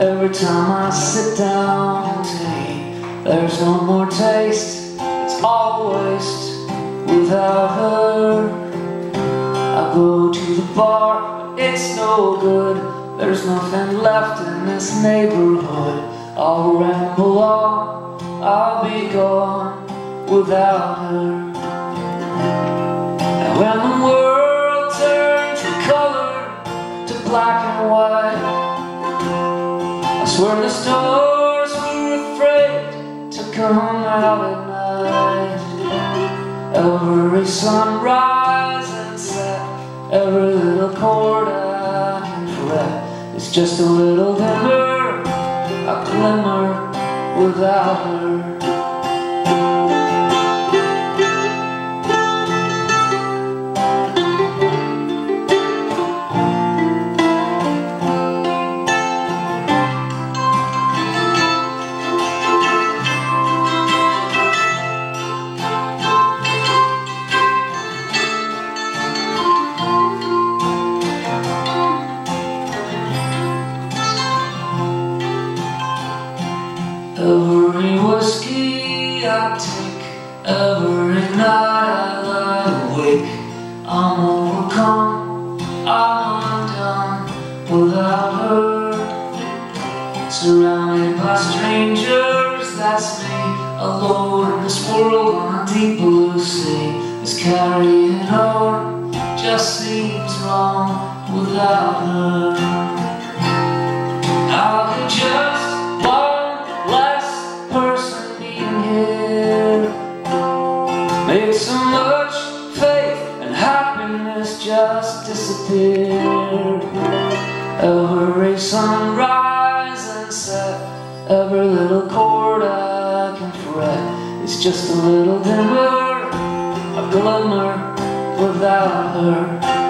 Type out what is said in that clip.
Every time I sit down to eat, there's no more taste. It's all waste without her. I go to the bar, it's no good. There's nothing left in this neighborhood. I'll ramble on, I'll be gone without her. And when the world Swear the stars were afraid to come out at night. Every sunrise and set, every little chord I can fret is just a little dimmer, a glimmer without her. Every whiskey I take, every night I lie awake, I'm overcome, I'm undone without her. Surrounded by strangers, that's me, alone in this world on a deep blue sea. This carrying on just seems wrong without her. I could just Made so much faith and happiness just disappeared. Every sunrise and set Every little chord I can fret. Is just a little dimmer, a glimmer without her